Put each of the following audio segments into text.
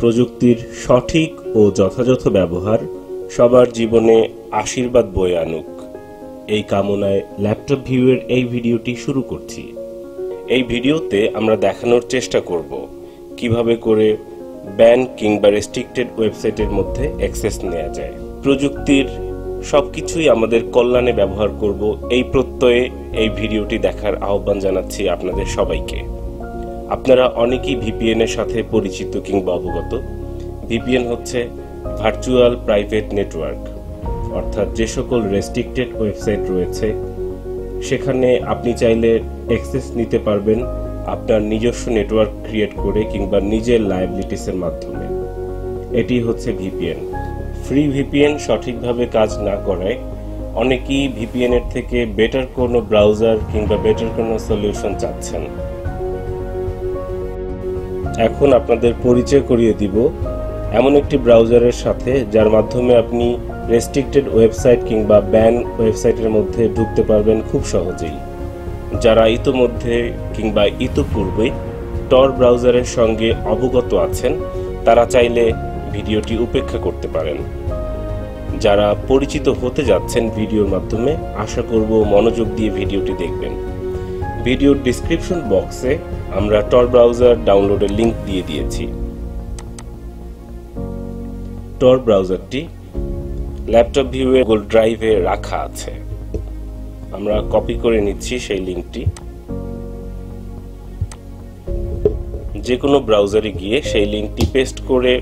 প্রযুক্তির সঠিক ও যথাযথ ব্যবহার সবার জীবনে আশীর্বাদ বয়ে আনুক। এই কামনায় ল্যাপটপ ভিউয়ের এই ভিডিওটি শুরু করছি। এই ভিডিওতে আমরা দেখানোর চেষ্টা করব কীভাবে করে ব্যান কিংবা রেস্ট্রিক্টেড ওয়েবসাইটের মধ্যে অ্যাক্সেস নেওয়া যায়। প্রযুক্তির সব কিছুই আমাদের কল্যাণে ব্যবহার করব। এই প্রত্যয়ে এই ভিডিওটি দেখার আহ্বান জানাচ্ছি আপনাদের সবাইকে। আপনারা অনেকেই ভিপিএন এর সাথে পরিচিত কিংবা অবগত। ভিপিএন হচ্ছে ভার্চুয়াল প্রাইভেট নেটওয়ার্ক অর্থাৎ যে সকল রেস্ট্রিক্টেড ওয়েবসাইট রয়েছে, সেখানে আপনি চাইলে অ্যাক্সেস নিতে পারবেন আপনার নিজস্ব নেটওয়ার্ক ক্রিয়েট করে কিংবা নিজের লায়াবিলিটিসের মাধ্যমে। এটি হচ্ছে ভিপিএন ফ্রি ভিপিএন সঠিকভাবে কাজ না করায় অনেকেই ভিপিএন এর থেকে বেটার কোনো ব্রাউজার কিংবা বেটার কোনো সলিউশন চাচ্ছেন। এখন আপনাদের পরিচয় করিয়ে দিব এমন একটি ব্রাউজারের সাথে, যার মাধ্যমে আপনি রেস্ট্রিক্টেড ওয়েবসাইট কিংবা ব্যান ওয়েবসাইটের মধ্যে ঢুকতে পারবেন খুব সহজেই। যারা ইতোমধ্যে কিংবা ইতোপূর্বে টর ব্রাউজারের সঙ্গে অবগত আছেন, তারা চাইলে ভিডিওটি উপেক্ষা করতে পারেন। যারা পরিচিত হতে যাচ্ছেন ভিডিওর মাধ্যমে, আশা করব মনোযোগ দিয়ে ভিডিওটি দেখবেন। ভিডিওর ডিসক্রিপশন বক্সে আমরা টর ব্রাউজার ডাউনলোডের লিংক দিয়ে দিয়েছি। টর ব্রাউজারটি ল্যাপটপ ভিউয়ে গুগল ড্রাইভে রাখা আছে। আমরা কপি করে নিচ্ছি সেই লিংকটি। যে কোনো ব্রাউজারে গিয়ে সেই লিংকটি পেস্ট করে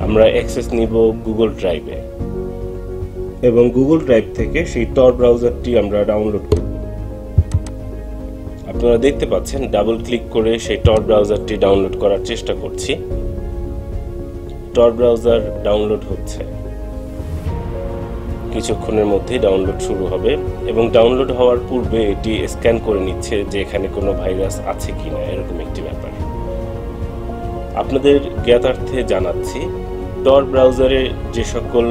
আমরা অ্যাক্সেস নিব গুগল ড্রাইভে এবং গুগল ড্রাইভ থেকে সেই টর ব্রাউজারটি আমরা ডাউনলোড করব। আপনারা দেখতে পাচ্ছেন ডাবল ক্লিক করে সেই টর ব্রাউজারটি ডাউনলোড করার চেষ্টা করছি। টর ব্রাউজার ডাউনলোড হচ্ছে। কিছুক্ষণের মধ্যেই ডাউনলোড শুরু হবে এবং ডাউনলোড হওয়ার পূর্বে এটি স্ক্যান করে নিচ্ছে যে এখানে কোনো ভাইরাস আছে কিনা, এরকম একটি ব্যাপার। আপনাদের জ্ঞাতার্থে জানাচ্ছি টর ব্রাউজারে যে সকল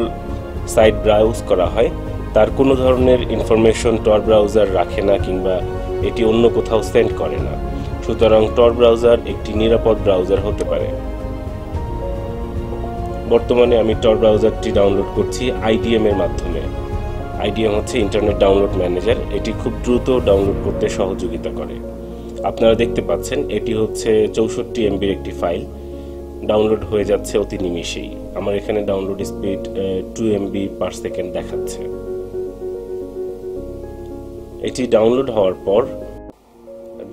সাইট ব্রাউজ করা হয়, তার কোনো ধরনের ইনফরমেশন টর ব্রাউজার রাখে না কিংবা এটি অন্য কোথাও সেন্ড করে না। সুতরাং টর ব্রাউজার একটি নিরাপদ ব্রাউজার হতে পারে। বর্তমানে আমি টর ব্রাউজারটি ডাউনলোড করছি আইডিএম এর মাধ্যমে। আইডিএম হচ্ছে ইন্টারনেট ডাউনলোড ম্যানেজার। এটি খুব দ্রুত ডাউনলোড করতে সহযোগিতা করে। আপনারা দেখতে পাচ্ছেন, এটি হচ্ছে চৌষট্টি এমবির একটি ফাইল। ডাউনলোড হয়ে যাচ্ছে অতি নিমিষেই। আমার এখানে download speed two MB per second দেখাচ্ছে। এটি ডাউনলোড হওয়ার পর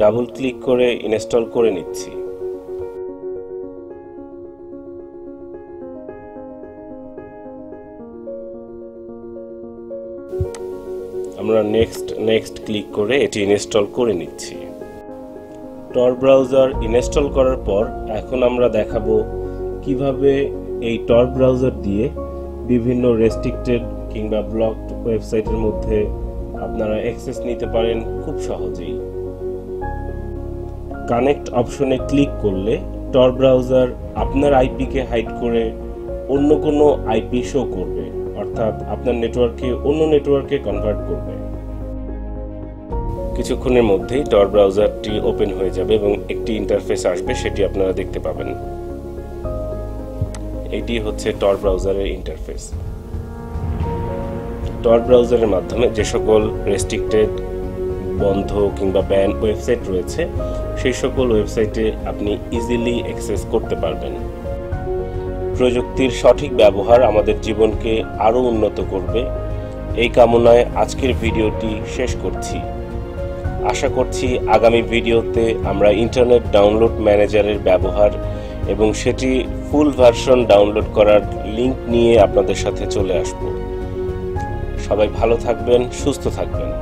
ডাবল ক্লিক করে ইনস্টল করে নিচ্ছি। আমরা নেক্সট নেক্সট ক্লিক করে এটি ইনস্টল করে নিচ্ছি। টর ব্রাউজার ইনস্টল করার পর এখন আমরা দেখাবো কীভাবে এই টর ব্রাউজার দিয়ে বিভিন্ন রেস্ট্রিক্টেড কিংবা ব্লকড ওয়েবসাইটের মধ্যে আপনারা অ্যাক্সেস নিতে পারেন খুব সহজেই। কানেক্ট অপশনে ক্লিক করলে টর ব্রাউজার আপনার আইপিকে হাইড করে অন্য কোনো আইপি শো করবে, অর্থাৎ আপনার নেটওয়ার্কে অন্য নেটওয়ার্কে কনভার্ট করবে। কিছুক্ষণের মধ্যেই টর ব্রাউজারটি ওপেন হয়ে যাবে এবং একটি ইন্টারফেস আসবে, সেটি আপনারা দেখতে পাবেন। এটি হচ্ছে টর ব্রাউজারের ইন্টারফেস টর ব্রাউজারের মাধ্যমে যে সকল রেস্ট্রিক্টেড বন্ধ কিংবা ব্যান ওয়েবসাইট রয়েছে, সেই সকল ওয়েবসাইটে আপনি ইজিলি অ্যাক্সেস করতে পারবেন। প্রযুক্তির সঠিক ব্যবহার আমাদের জীবনকে আরও উন্নত করবে। এই কামনায় আজকের ভিডিওটি শেষ করছি। আশা করছি আগামী ভিডিওতে আমরা ইন্টারনেট ডাউনলোড ম্যানেজারের ব্যবহার এবং সেটি ফুল ভার্সন ডাউনলোড করার লিংক নিয়ে আপনাদের সাথে চলে আসব। সবাই ভালো থাকবেন সুস্থ থাকবেন।